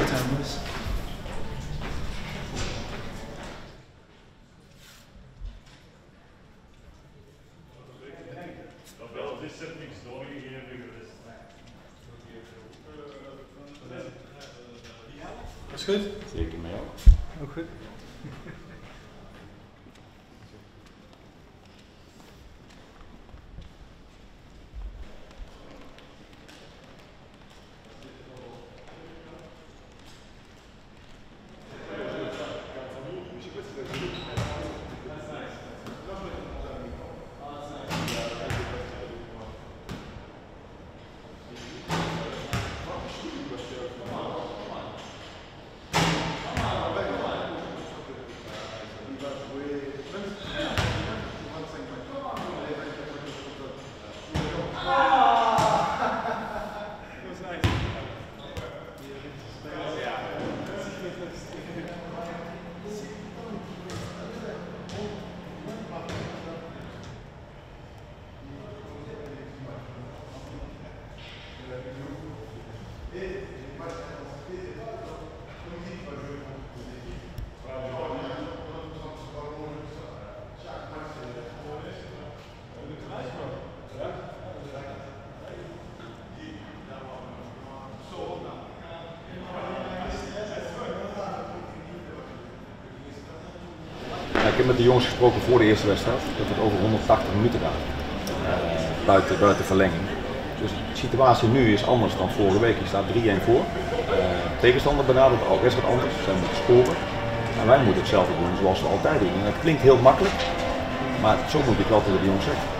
wat anders. Dat is goed? Zeker mij ook. Ook goed. Ik heb met de jongens gesproken voor de eerste wedstrijd, dat het over 180 minuten gaat. Eh, buiten, buiten verlenging. Dus de situatie nu is anders dan vorige week. Je staat 3-1 voor. Eh, tegenstander benadert ook best wat anders. Zij moeten scoren. En wij moeten hetzelfde doen zoals we altijd doen. En dat klinkt heel makkelijk, maar zo moet ik wel tegen de jongens zeggen.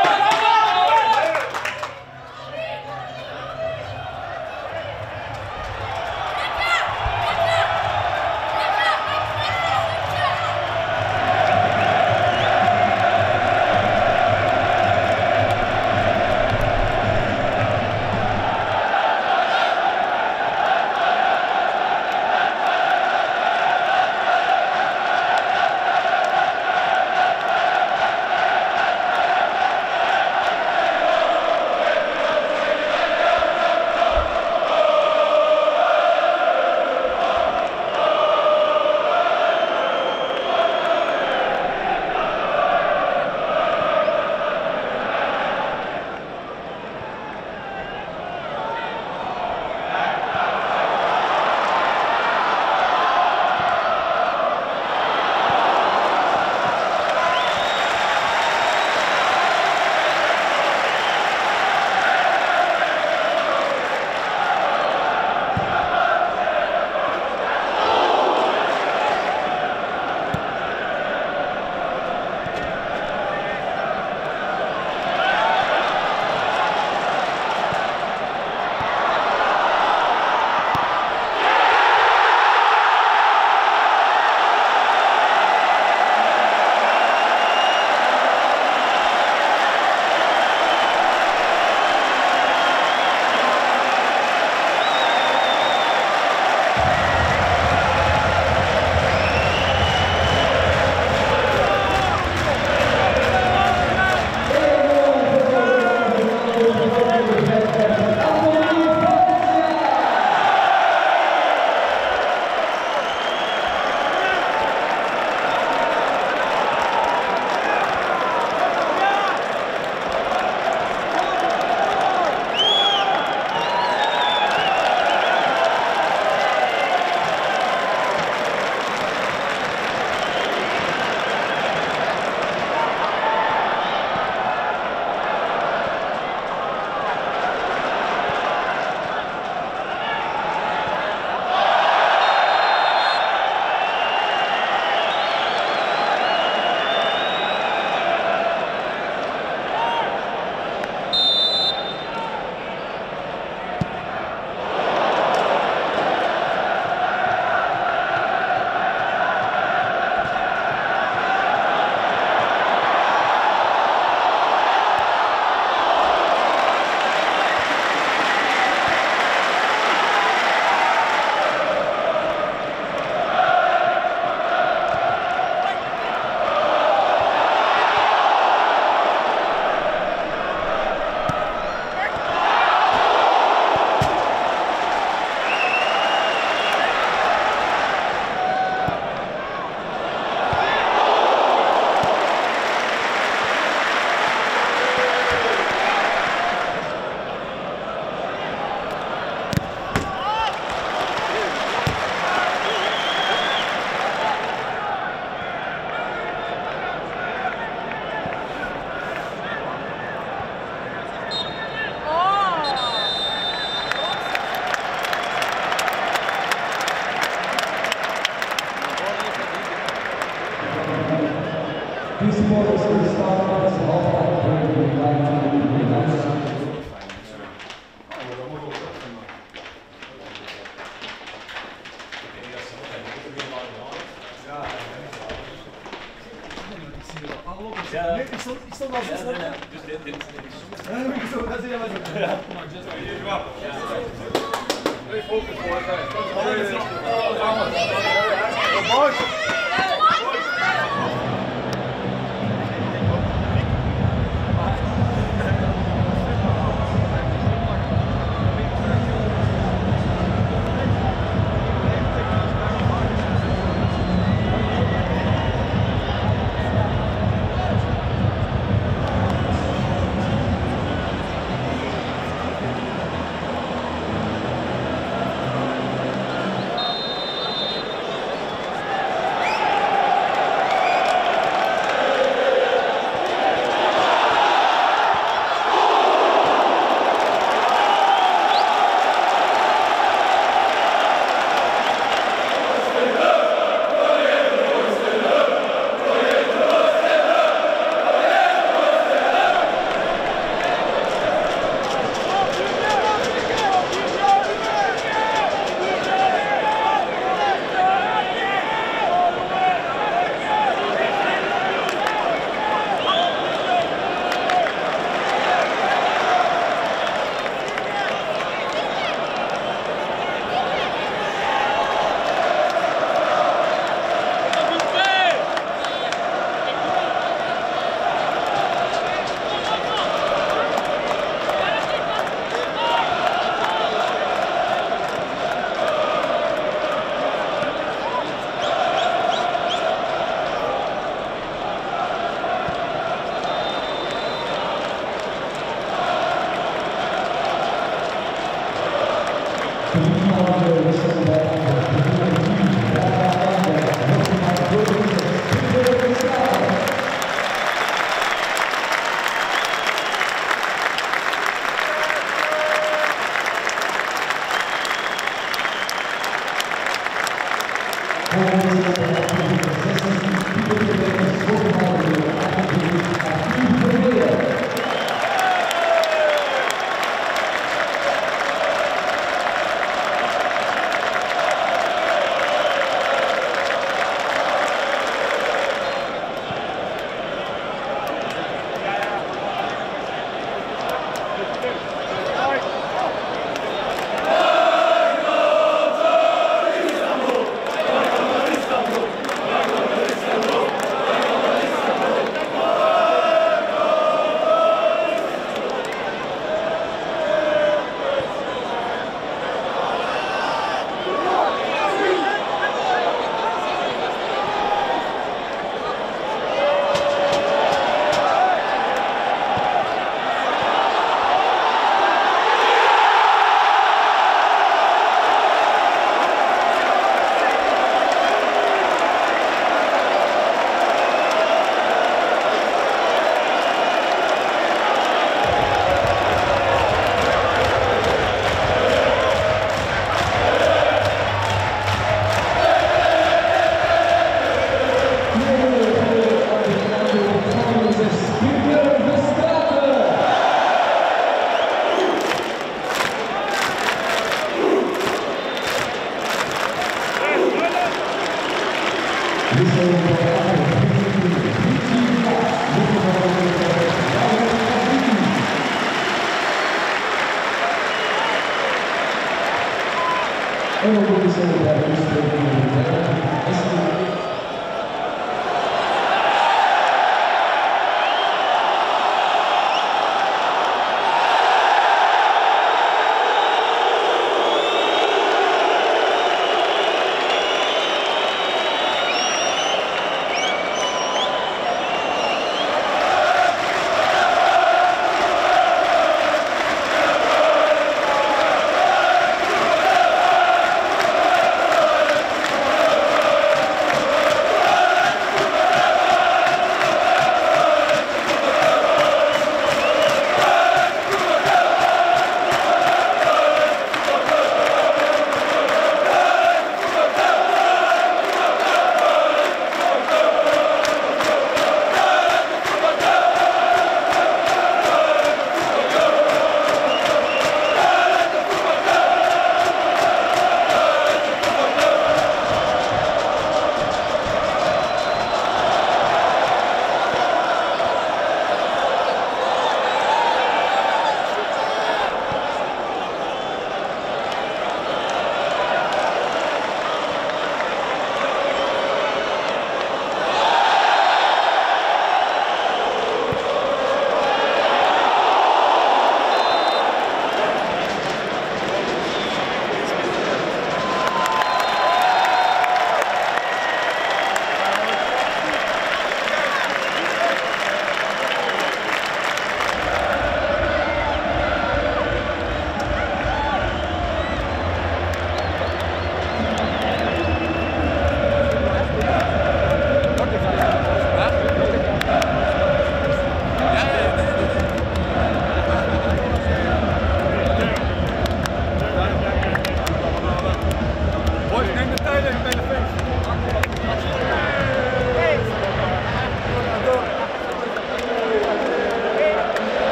Ja, ik stond, ik stond al zes ja,